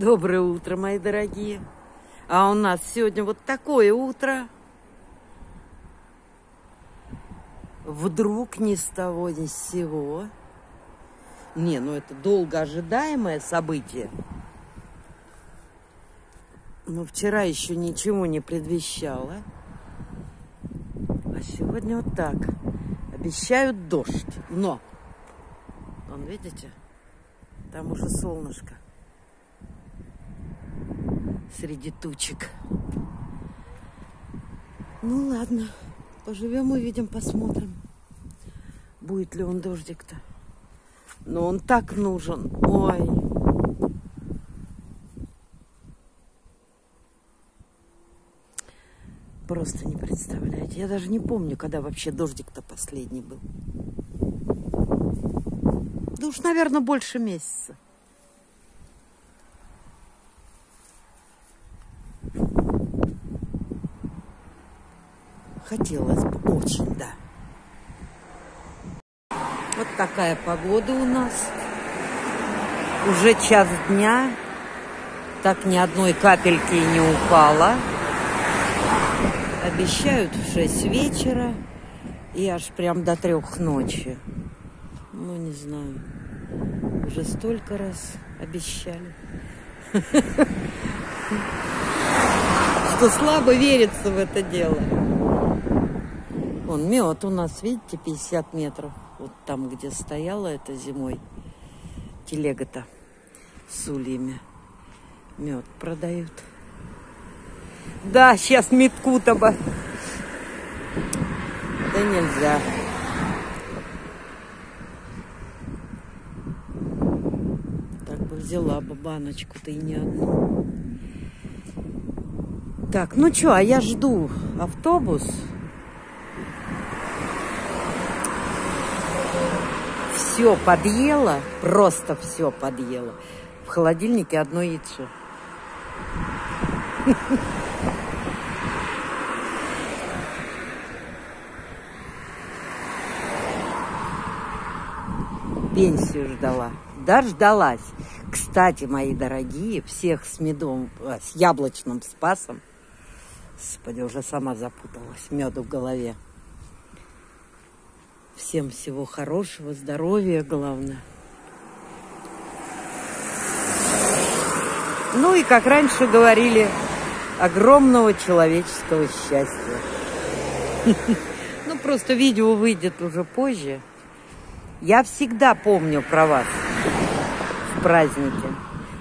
Доброе утро, мои дорогие. А у нас сегодня вот такое утро. Вдруг ни с того ни с сего. Не, ну это долго ожидаемое событие. Но вчера еще ничего не предвещало. А сегодня вот так. Обещают дождь. Но, вон, видите, там уже солнышко среди тучек. Ну ладно, поживем, увидим, посмотрим, будет ли он дождик-то. Но он так нужен. Ой. Просто не представляете. Я даже не помню, когда вообще дождик-то последний был. Да уж, наверное, больше месяца. Хотелось бы очень, да. Вот такая погода у нас. Уже час дня. Так ни одной капельки не упала. Обещают в 6 вечера и аж прям до трех ночи. Ну, не знаю. Уже столько раз обещали. Что слабо верится в это дело. Вон мед у нас, видите, 50 метров. Вот там, где стояла это зимой телега-то с ульями. Мед продают. Да, сейчас метку-то бы. Да нельзя. Так бы взяла бы баночку-то и не одну. Так, ну что, а я жду автобус. Все подъело, просто все подъело. В холодильнике одно яйцо. Пенсию ждала. Дождалась. Кстати, мои дорогие, всех с медом, а, с яблочным спасом. Господи, уже сама запуталась. Меду в голове. Всем всего хорошего, здоровья, главное. Ну и, как раньше говорили, огромного человеческого счастья. Ну, просто видео выйдет уже позже. Я всегда помню про вас в празднике.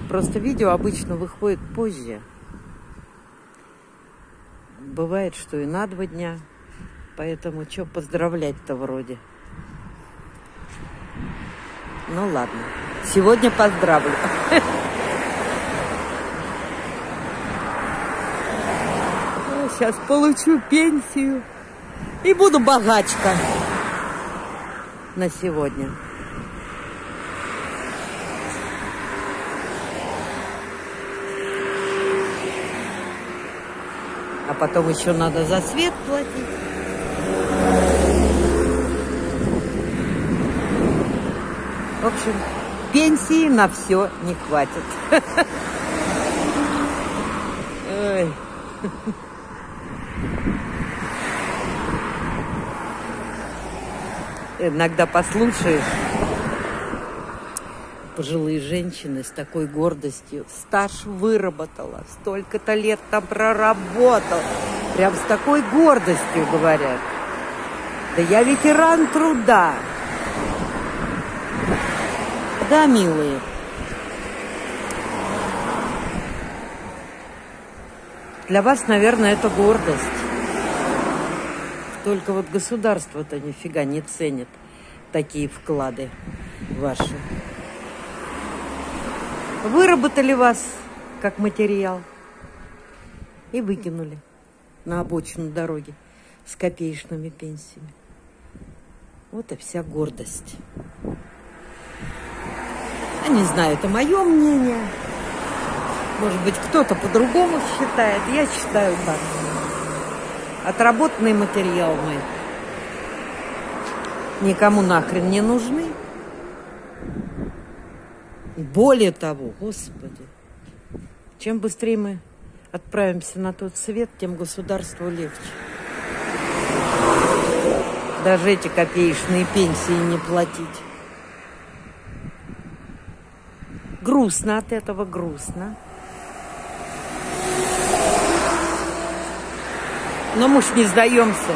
Просто видео обычно выходит позже. Бывает, что и на два дня. Поэтому что поздравлять-то вроде. Ну ладно. Сегодня поздравлю. Сейчас получу пенсию и буду богачка на сегодня. А потом еще надо за свет платить. Общем, пенсии на все не хватит. Иногда послушаешь пожилые женщины с такой гордостью. Стаж выработала, столько-то лет там проработал. Прям с такой гордостью говорят. Да я ветеран труда. Да, милые? Для вас, наверное, это гордость. Только вот государство-то нифига не ценит такие вклады ваши. Выработали вас как материал и выкинули на обочину дороги с копеечными пенсиями. Вот и вся гордость. Не знаю, это мое мнение. Может быть, кто-то по-другому считает. Я считаю так. Отработанный материал мы никому нахрен не нужны. Более того, Господи, Чем быстрее мы отправимся на тот свет, тем государству легче. Даже эти копеечные пенсии не платить. Грустно от этого, грустно. Но мы ж не сдаемся.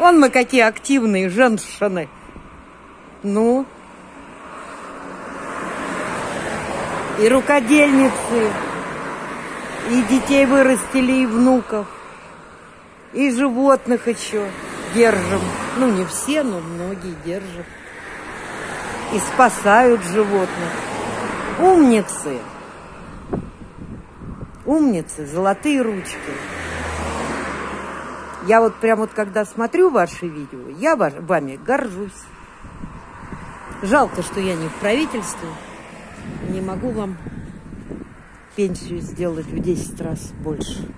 Вон мы какие активные женщины. Ну, и рукодельницы, и детей вырастили, и внуков, и животных еще держим. Ну, не все, но многие держат. И спасают животных. Умницы. Умницы, золотые ручки. Я вот прям вот когда смотрю ваши видео, я вами горжусь. Жалко, что я не в правительстве. Не могу вам пенсию сделать в 10 раз больше.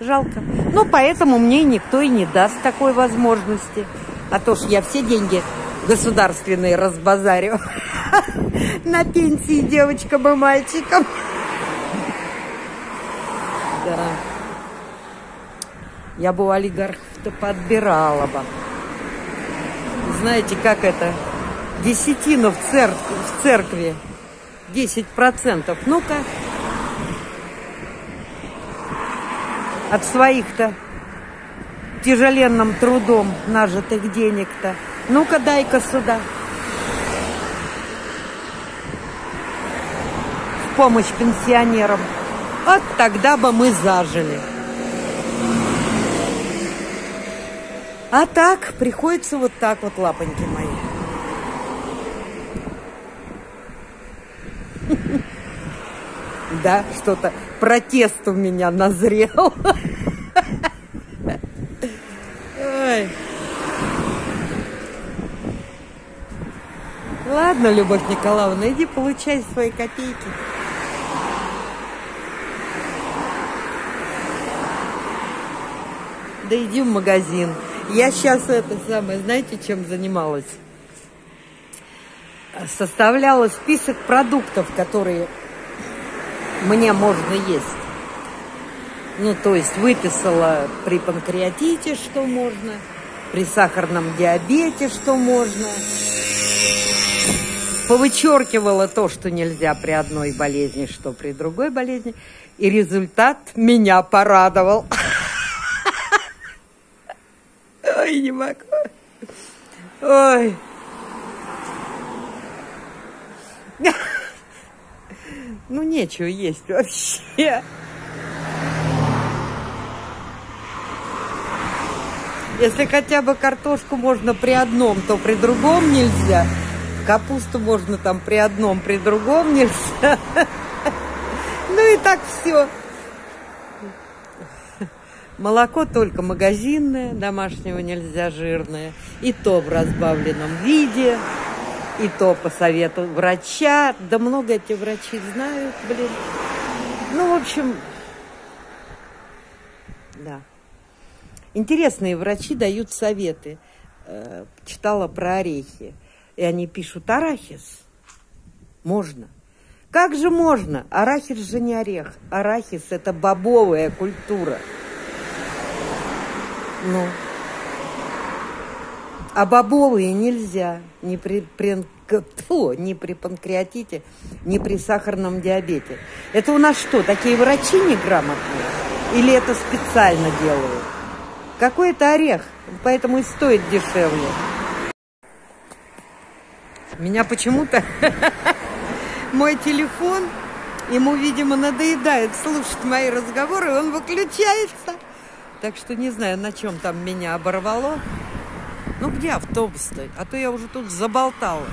Жалко. Ну, поэтому мне никто и не даст такой возможности. А то ж я все деньги государственные разбазарю. На пенсии девочкам и мальчикам. Да. Я бы у олигархов-то подбирала бы. Знаете, как это? Десятину в, церкви, в церкви. 10%. Ну-ка. От своих-то тяжеленным трудом нажитых денег-то. Ну-ка, дай-ка сюда. В помощь пенсионерам. Вот тогда бы мы зажили. А так, приходится вот так вот, лапоньки мои. Да, что-то протест у меня назрел. Ой. Ладно, Любовь Николаевна, иди получай свои копейки. Да иди в магазин. Я сейчас это самое, знаете, чем занималась? Составляла список продуктов, которые мне можно есть. Ну, то есть выписала при панкреатите, что можно, при сахарном диабете, что можно. Повычеркивала то, что нельзя при одной болезни, что при другой болезни. И результат меня порадовал. Ой, не могу. Ой. Ну, нечего есть вообще. Если хотя бы картошку можно при одном, то при другом нельзя. Капусту можно там при одном, при другом нельзя. Ну и так все. Молоко только магазинное, домашнего нельзя жирное. И то в разбавленном виде, и то по совету врача. Да много эти врачи знают, блин. Ну, в общем, да. Интересные врачи дают советы. Э, читала про орехи. И они пишут, арахис можно. Как же можно? Арахис же не орех. Арахис – это бобовая культура. Ну. А бобовые нельзя ни при, при, фу, ни при панкреатите, ни при сахарном диабете. Это у нас что, такие врачи неграмотные? Или это специально делают? Какой это орех, поэтому и стоит дешевле. Меня почему-то мой телефон, ему, видимо, надоедает слушать мои разговоры, он выключается. Так что не знаю, на чем там меня оборвало. Ну, где автобус-то? А то я уже тут заболталась.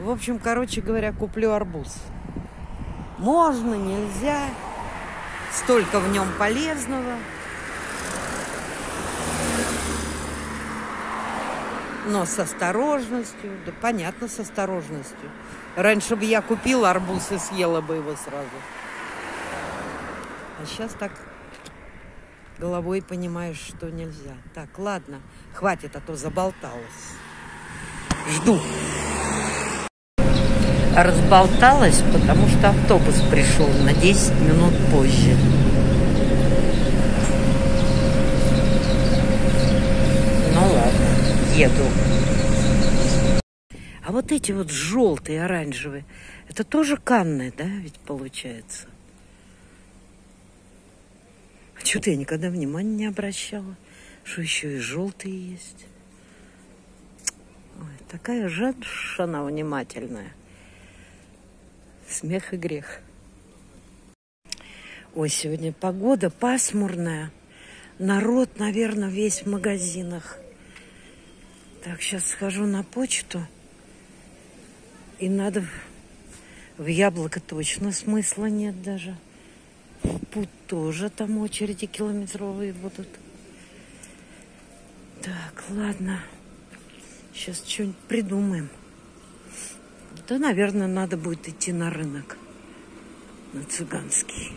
В общем, короче говоря, куплю арбуз. Можно, нельзя. Столько в нем полезного. Но с осторожностью. Да понятно, с осторожностью. Раньше бы я купила арбуз и съела бы его сразу. А сейчас так головой понимаешь, что нельзя. Так, ладно, хватит, а то заболталась. Жду. разболталась, потому что автобус пришел на 10 минут позже. Ну ладно, еду. А вот эти вот желтые, оранжевые, это тоже канны, да, ведь получается? А что-то я никогда внимания не обращала, что еще и желтые есть. Ой, такая женщина внимательная. Смех и грех. Ой, сегодня погода пасмурная. Народ, наверное, весь в магазинах. Так, сейчас схожу на почту. И надо в яблоко точно смысла нет даже. В путь тоже там очереди километровые будут. Так, ладно. Сейчас что-нибудь придумаем. Да, наверное, надо будет идти на рынок. На цыганский.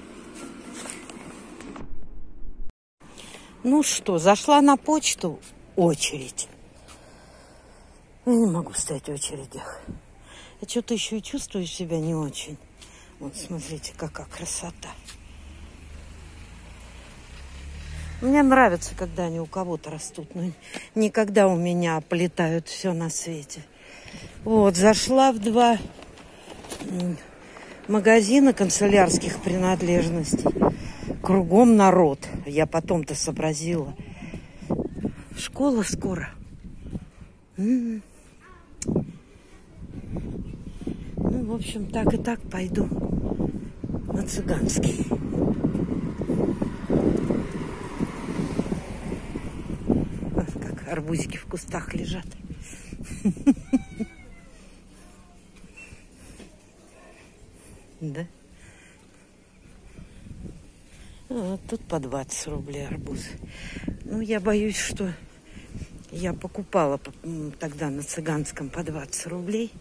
Ну что, зашла на почту. Очередь. Я не могу стоять в очередях. Я что-то еще и чувствую себя не очень. Вот смотрите, какая красота. Мне нравится, когда они у кого-то растут, но никогда у меня полетают все на свете. Вот, зашла в два магазина канцелярских принадлежностей. Кругом народ. Я потом-то сообразила. Школа скоро. М-м. Ну, в общем, так и так пойду на цыганский. Как арбузики в кустах лежат. Да? Вот тут по 20 рублей арбуз. Ну, я боюсь, что я покупала тогда на цыганском по 20 рублей.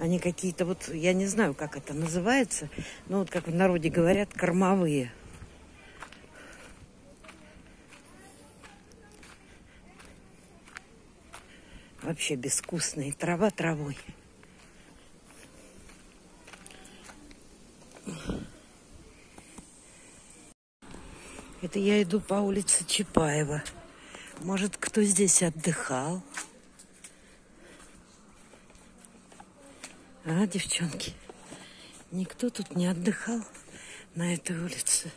Они какие-то вот, я не знаю, как это называется, но вот как в народе говорят, кормовые. Вообще безвкусные. Трава травой. Это я иду по улице Чапаева. Может, кто здесь отдыхал? А, девчонки, никто тут не отдыхал на этой улице.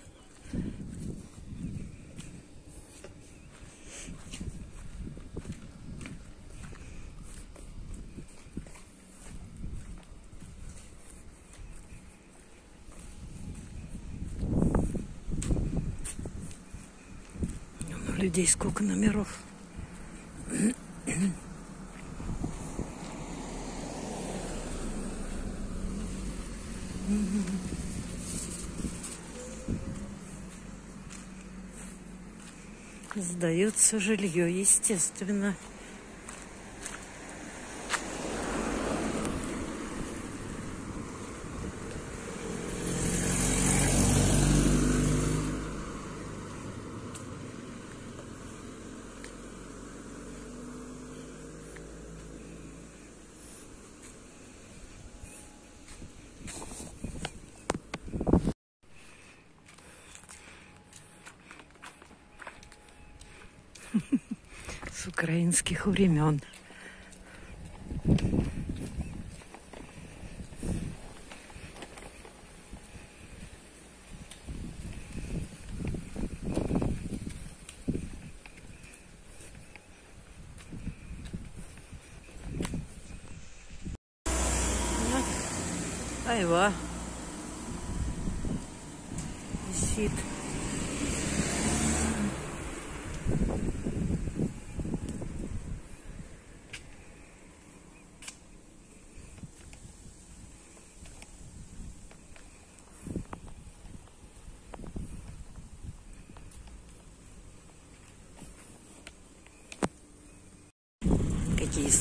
людей сколько номеров. Сдается жилье, естественно. Украинских времен.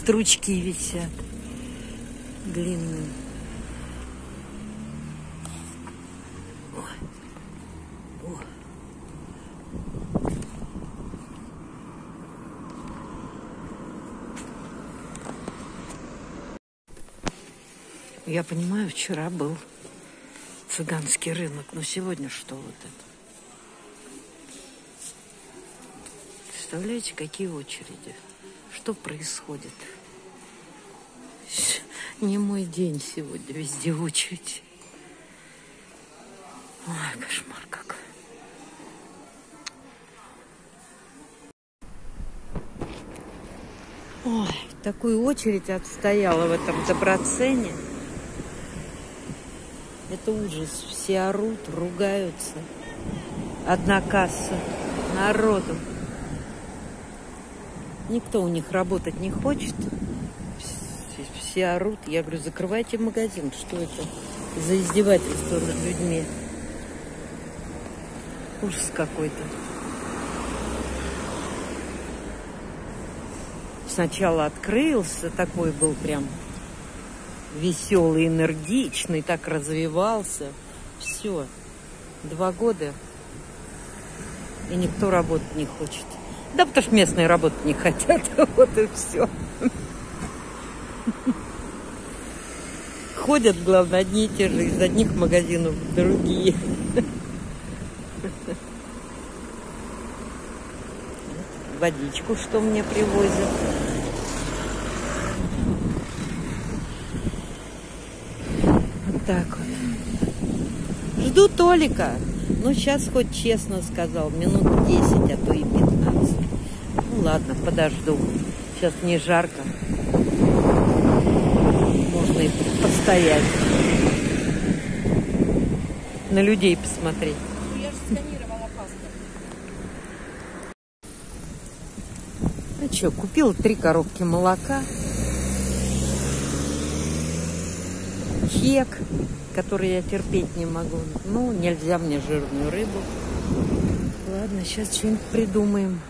Стручки висят длинные. Я понимаю, вчера был цыганский рынок, но сегодня что вот это? Представляете, какие очереди? Что происходит? Не мой день сегодня, везде очередь. Ой, кошмар какой. Ой, такую очередь отстояла в этом доброцене. Это ужас. Все орут, ругаются. Одна касса. Народу. Никто у них работать не хочет. Все орут. Я говорю, закрывайте магазин. Что это за издевательство над людьми? Ужас какой-то. Сначала открылся, такой был прям веселый, энергичный, так развивался. Все. Два года. И никто работать не хочет. Да потому что местные работать не хотят. Вот и все. Ходят, главное, одни и те же из одних магазинов в другие. Водичку, что мне привозят. так вот. Жду Толика. Ну, сейчас хоть честно сказал, минут 10, а то и 15. Ну, ладно, подожду. Сейчас не жарко. И постоять. На людей посмотреть. Я же сканировала паспорт. Ну что, купила три коробки молока. кек, который я терпеть не могу. Ну, нельзя мне жирную рыбу. Ладно, сейчас что-нибудь придумаем.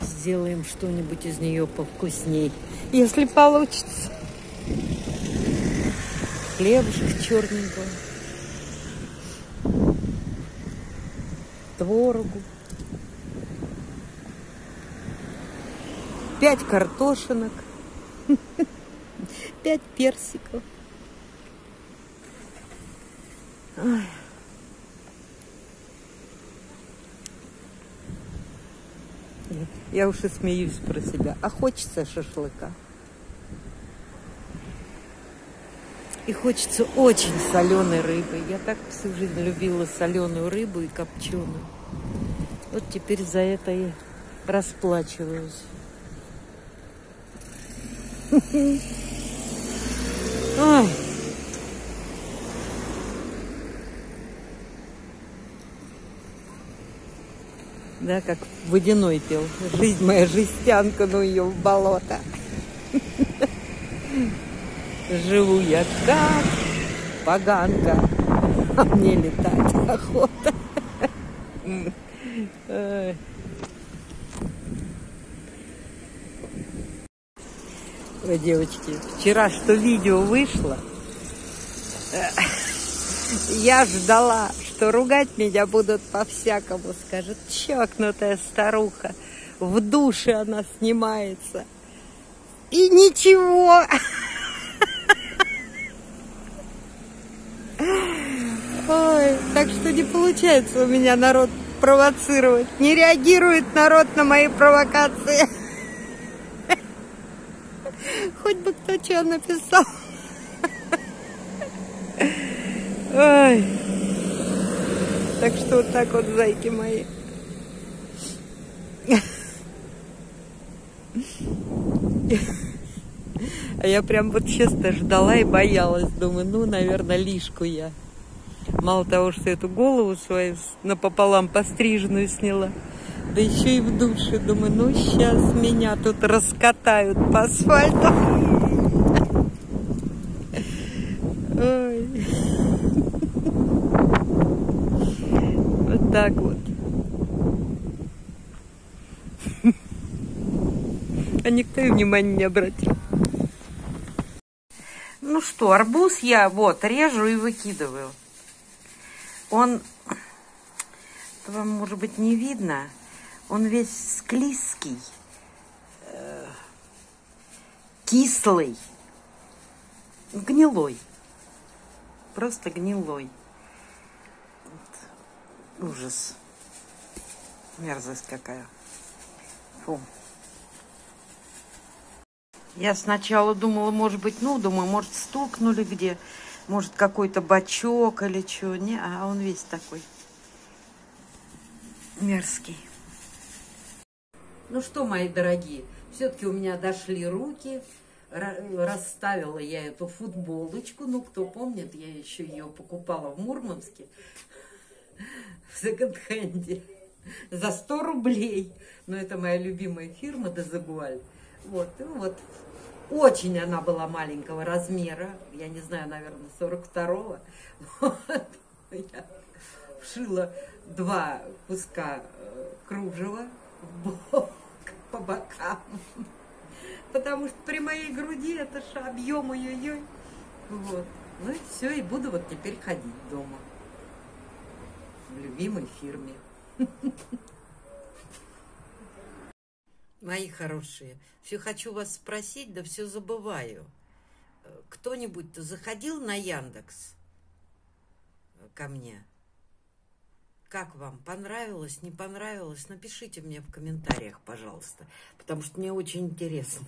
Сделаем что-нибудь из нее повкусней, если получится. Хлебушек черненького. Творогу. Пять картошинок. Пять персиков. Я уж и смеюсь про себя. А хочется шашлыка. И хочется очень соленой рыбы. Я так всю жизнь любила соленую рыбу и копченую. Вот теперь за это и расплачиваюсь. Ой. Да, как водяной пел. Жизнь моя жестянка, ну ее в болото. Живу я как поганка, а мне летать охота. Ой, девочки, вчера что видео вышло, я ждала, что ругать меня будут по-всякому. Скажут, чокнутая старуха, в душе она снимается. И ничего. Ой, так что не получается у меня народ провоцировать. Не реагирует народ на мои провокации. Хоть бы кто что написал. Ой. Так что вот так вот, зайки мои. А я прям вот честно ждала и боялась. Думаю, ну, наверное, лишку я. Мало того, что эту голову свою напополам постриженную сняла, да еще и в душе. Думаю, ну сейчас меня тут раскатают по асфальту. Ой. Вот так вот. А никто и внимания не обратил. Ну что, арбуз я вот режу и выкидываю. Он, вам может быть не видно, он весь склизкий, э, кислый. гнилой. Просто гнилой. Вот. Ужас. Мерзость какая. Фу. Я сначала думала, может быть, ну, думаю, может, стукнули где, может, какой-то бачок или что. Не, а он весь такой мерзкий. Ну что, мои дорогие, все-таки у меня дошли руки. Расставила я эту футболочку. Ну, кто помнит, я еще ее покупала в Мурманске в секонд-хенде за 100 рублей. Но это моя любимая фирма Дезагуаль. Вот, и вот очень она была маленького размера, я не знаю, наверное, 42-го. Вот. Я вшила два куска э, кружева бок, по бокам. Потому что при моей груди это же объем ой-ой-ой. Вот. Ну и все, и буду вот теперь ходить дома. В любимой фирме. Мои хорошие, все хочу вас спросить, да все забываю. Кто-нибудь-то заходил на Яндекс ко мне? Как вам? Понравилось, не понравилось? Напишите мне в комментариях, пожалуйста, потому что мне очень интересно.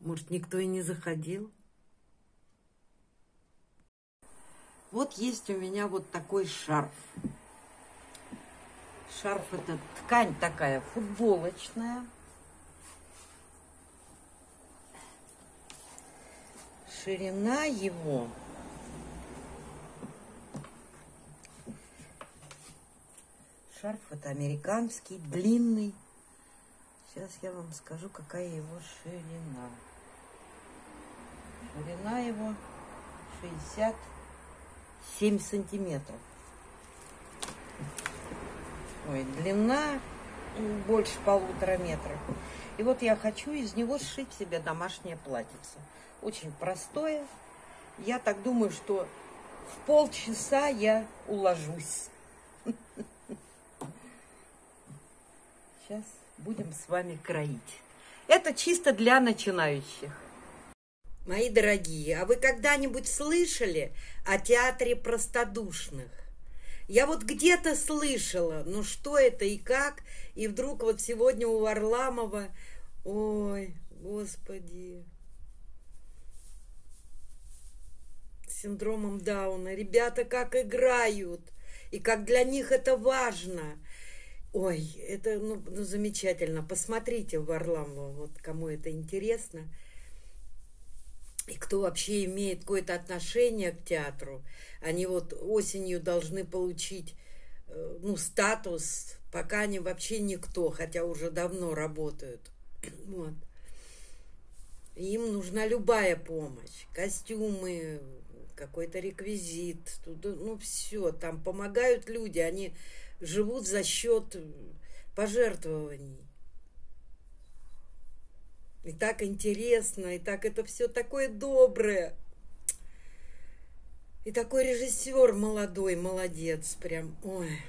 Может, никто и не заходил? Вот есть у меня вот такой шарф. Шарф это ткань такая футболочная. Ширина его шарф это американский, длинный. Сейчас я вам скажу, какая его ширина. Ширина его 67 сантиметров. Ой, длина больше полутора метров. И вот я хочу из него сшить себе домашнее платьице. Очень простое. Я так думаю, что в полчаса я уложусь. Сейчас будем с вами кроить. Это чисто для начинающих. Мои дорогие, а вы когда-нибудь слышали о театре простодушных? Я вот где-то слышала, ну что это и как, и вдруг вот сегодня у Варламова, ой, господи, синдромом Дауна, ребята как играют, и как для них это важно. Ой, это ну, ну замечательно. Посмотрите Варламова, вот кому это интересно и кто вообще имеет какое-то отношение к театру, они вот осенью должны получить э, ну, статус, пока они вообще никто, хотя уже давно работают. Вот. Им нужна любая помощь, костюмы, какой-то реквизит, ну все, там помогают люди, они живут за счет пожертвований. И так интересно, и так это все такое доброе. И такой режиссер молодой, молодец, прям, ой.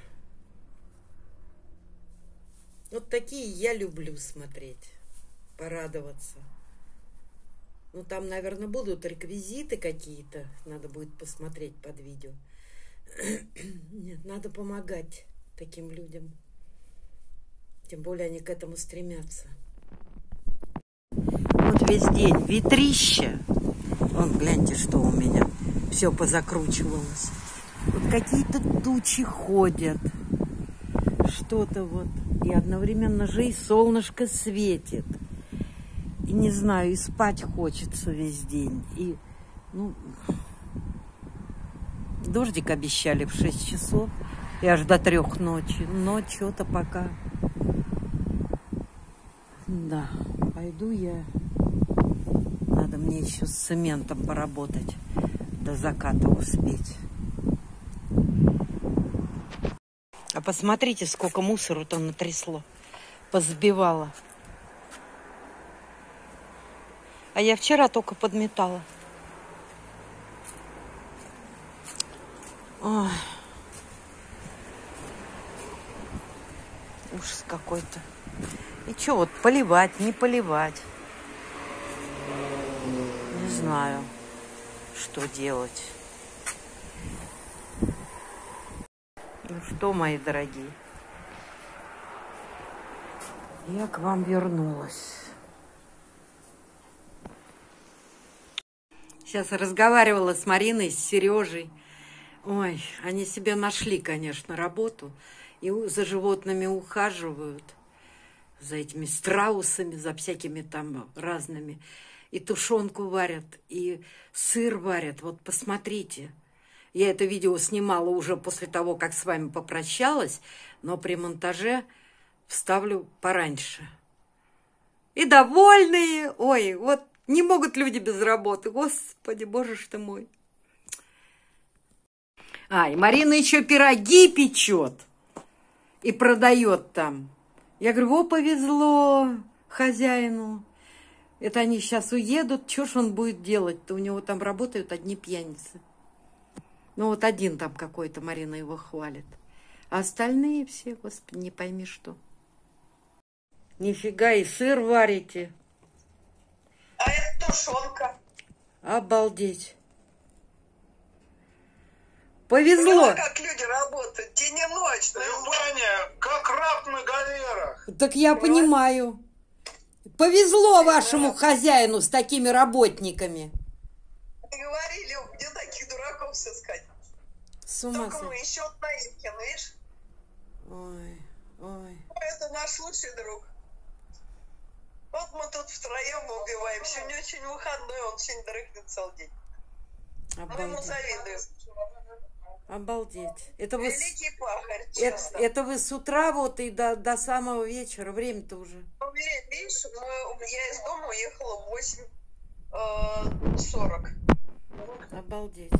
Вот такие я люблю смотреть, порадоваться. Ну, там, наверное, будут реквизиты какие-то, надо будет посмотреть под видео. Нет, надо помогать таким людям. Тем более они к этому стремятся весь день. Ветрище. Вон, гляньте, что у меня. Все позакручивалось. Вот какие-то тучи ходят. Что-то вот. И одновременно же и солнышко светит. И не знаю, и спать хочется весь день. И, ну, дождик обещали в 6 часов. И аж до трех ночи. Но что-то пока... Да, пойду я надо мне еще с цементом поработать, до заката успеть. А посмотрите, сколько мусору-то натрясло, позбивало. А я вчера только подметала. Ой. Ужас какой-то. И что вот, поливать, не поливать. Знаю, что делать. Ну что, мои дорогие, я к вам вернулась. Сейчас разговаривала с Мариной, с Сережей. Ой, они себе нашли, конечно, работу. И за животными ухаживают. За этими страусами, за всякими там разными. И тушенку варят, и сыр варят. Вот посмотрите. Я это видео снимала уже после того, как с вами попрощалась, но при монтаже вставлю пораньше. И довольные. Ой, вот не могут люди без работы. Господи, боже ж ты мой. А, и Марина еще пироги печет и продает там. Я говорю, о, повезло хозяину. Это они сейчас уедут, что ж он будет делать-то? У него там работают одни пьяницы. Ну вот один там какой-то, Марина его хвалит. А остальные все, господи, не пойми что. Нифига, и сыр варите. А это тушенка. Обалдеть. Повезло. Ну, как люди работают, день и ночь. Ты, Ваня, как раб на галерах. Так я понимаю. Повезло вашему хозяину с такими работниками. Говорили, где таких дураков сыскать. С ума Только мы еще Наилькин, видишь? Ой, ой. Это наш лучший друг. Вот мы тут втроем убиваем. Сегодня очень выходной, он сегодня дрыхнет целый день. Мы ему Обалдеть. завидуем. Обалдеть. Это вы, Великий пахарь, это, это вы с утра вот и до, до самого вечера. Время-то уже. Умереть, видишь, мы- я из дома уехала в 8.40. Обалдеть.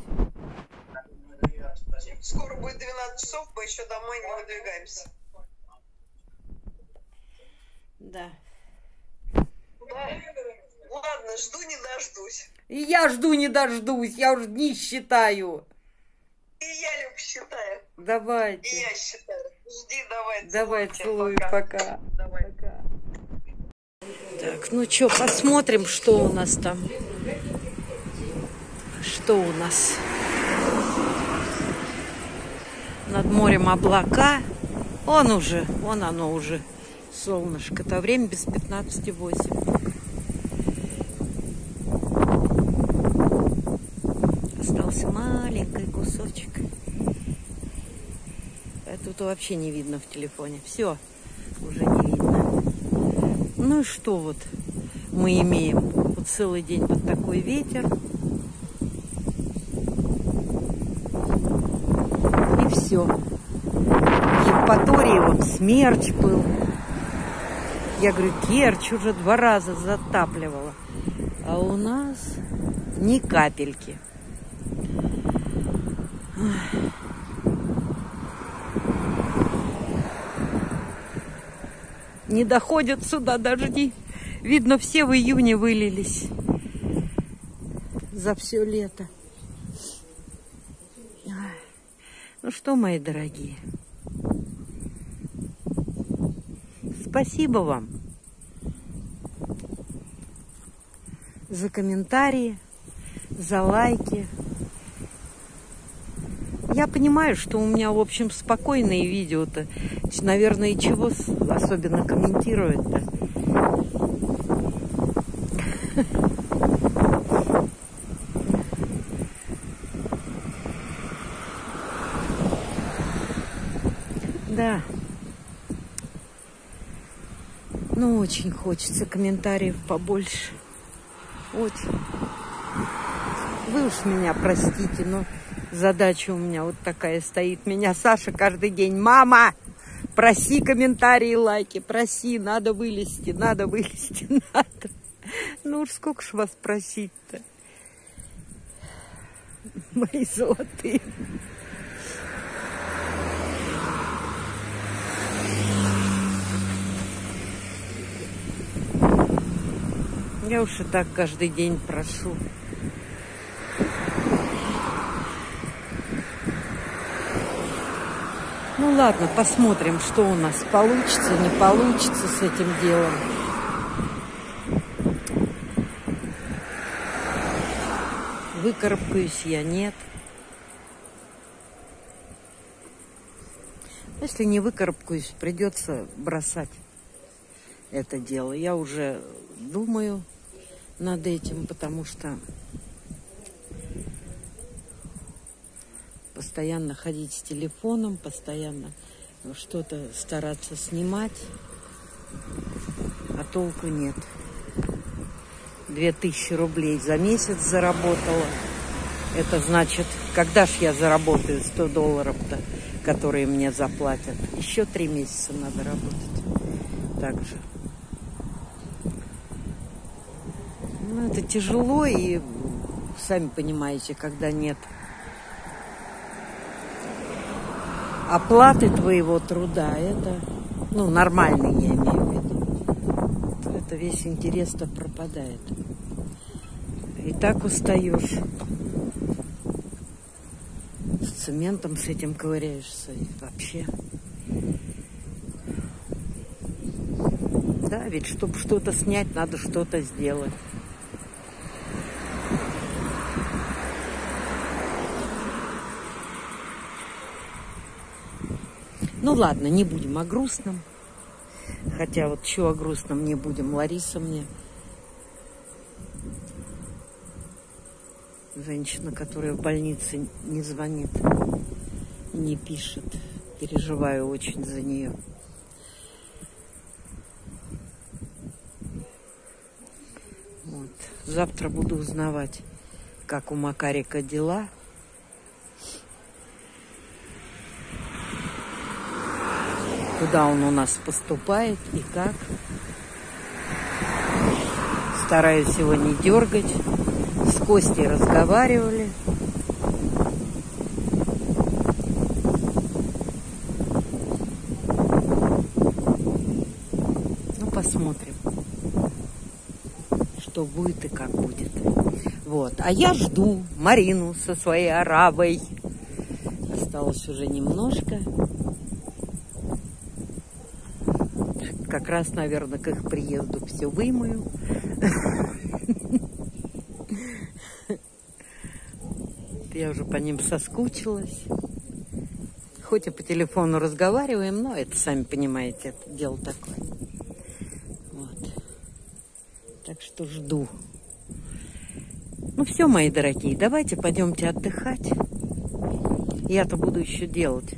Скоро будет 12 часов, мы еще домой не выдвигаемся. Да. Да. Ладно, жду не дождусь. И я жду не дождусь. Я уже дни считаю. И я, Люб, считаю. И Давайте. я считаю. Жди, давай. Давай, целую. пока. Пока. Давай. Так, ну что, посмотрим, что у нас там. Что у нас? Над морем облака. Он уже, вон оно уже, солнышко-то. Время без 15,8. Остался маленький кусочек. Тут вообще не видно в телефоне. Все, уже не. Ну и что вот мы имеем? Вот целый день вот такой ветер. И все. В Евпатории вот смерч был. Я говорю, Керчь уже два раза затапливала. А у нас ни капельки. Не доходят сюда дожди. Видно, все в июне вылились за все лето. Ну что, мои дорогие, спасибо вам за комментарии, за лайки. Я понимаю, что у меня, в общем, спокойные видео-то. Наверное, и чего особенно комментируют-то. Да. Ну, очень хочется комментариев побольше. Очень. Вы уж меня простите, но задача у меня вот такая стоит. Меня Саша каждый день. Мама, проси комментарии, лайки, проси, надо вылезти, надо вылезти, надо. Ну уж сколько ж вас просить-то? Мои золотые. Я уж и так каждый день прошу. Ну ладно, посмотрим, что у нас получится, не получится с этим делом. Выкарабкаюсь я, нет. Если не выкарабкаюсь, придется бросать это дело. Я уже думаю над этим, потому что постоянно ходить с телефоном, постоянно что-то стараться снимать, а толку нет. Две тысячи рублей за месяц заработала. Это значит, когда ж я заработаю 100 долларов-то, которые мне заплатят? Еще три месяца надо работать. Так же. Ну, это тяжело, и сами понимаете, когда нет оплаты твоего труда, это, ну, нормальный, я имею в виду, это весь интерес-то пропадает. И так устаешь. С цементом с этим ковыряешься вообще. Да, ведь чтобы что-то снять, надо что-то сделать. Ладно, не будем о грустном. Хотя вот что о грустном не будем. Лариса мне, женщина, которая в больнице не звонит, не пишет. Переживаю очень за нее. Вот. Завтра буду узнавать, как у Макарика дела. Куда он у нас поступает и как. Стараюсь его не дергать. С Костей разговаривали. Ну, посмотрим, что будет и как будет. Вот. А я жду Марину со своей арабой. Осталось уже немножко. Как раз, наверное, к их приезду все вымою. Я уже по ним соскучилась. Хоть и по телефону разговариваем, но это, сами понимаете, это дело такое. Вот. Так что жду. Ну все, мои дорогие, давайте пойдемте отдыхать. Я-то буду еще делать.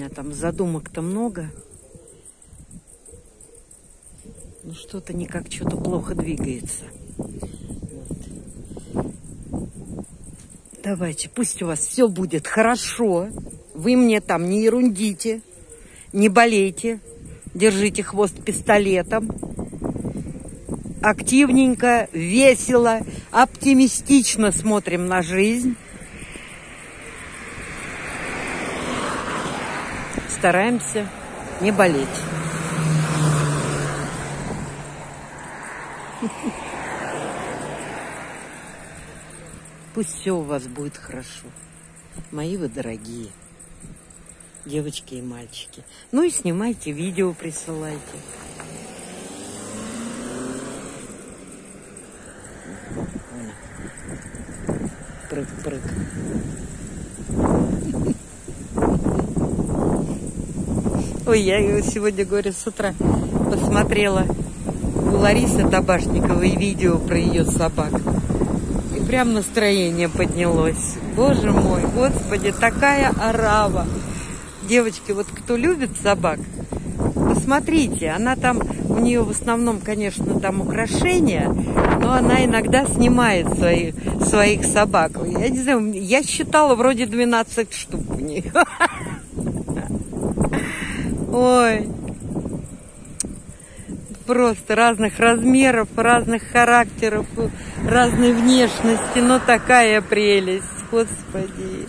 меня задумок-то много. Ну что-то никак что-то плохо двигается. Давайте, пусть у вас все будет хорошо. Вы мне там не ерундите, не болейте, держите хвост пистолетом. Активненько, весело, оптимистично смотрим на жизнь. Стараемся не болеть. Пусть все у вас будет хорошо. Мои вы дорогие. Девочки и мальчики. Ну и снимайте видео, присылайте. Прыг-прыг. Ой, я сегодня, говорю, с утра посмотрела у Ларисы Табашниковой видео про ее собак. И прям настроение поднялось. Боже мой, господи, такая орава. Девочки, вот кто любит собак, посмотрите, она там, у нее в основном, конечно, там украшения, но она иногда снимает свои, своих собак. Я не знаю, я считала вроде 12 штук у них. Ой. Просто разных размеров, разных характеров, разной внешности. Но такая прелесть, господи.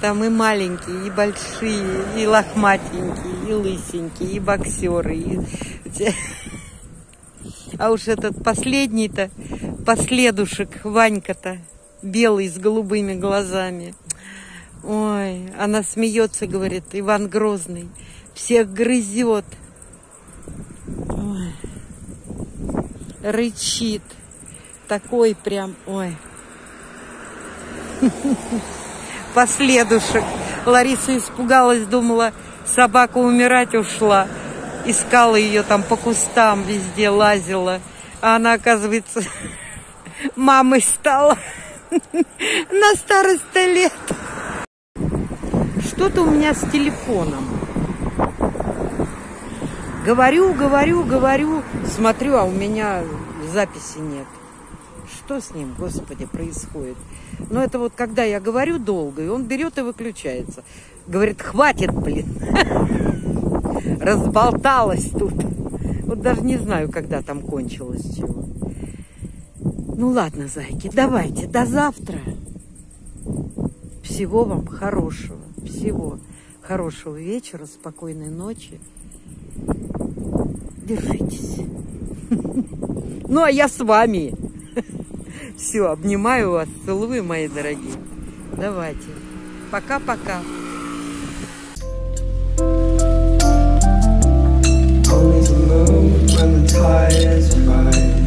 Там и маленькие, и большие, и лохматенькие, и лысенькие, и боксеры. И... А уж этот последний-то, последушек, Ванька-то, белый с голубыми глазами. Ой, она смеется, говорит, Иван Грозный. всех грызет. Ой. Рычит. Такой прям, ой. Последушек. Лариса испугалась, думала, собака умирать ушла. Искала ее там по кустам везде, лазила. А она, оказывается, мамой стала на старости лет. Что-то у меня с телефоном. Говорю, говорю, говорю, смотрю, а у меня записи нет. Что с ним, Господи, происходит? Но это вот когда я говорю долго, и он берет и выключается. Говорит, хватит, блин. Разболталась тут. Вот даже не знаю, когда там кончилось чего. Ну ладно, зайки, давайте, до завтра. Всего вам хорошего, всего хорошего вечера, спокойной ночи. Держитесь. Ну, а я с вами. Все, обнимаю вас, целую, мои дорогие. Давайте. Пока-пока. Always alone when the tide is right.